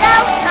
Não.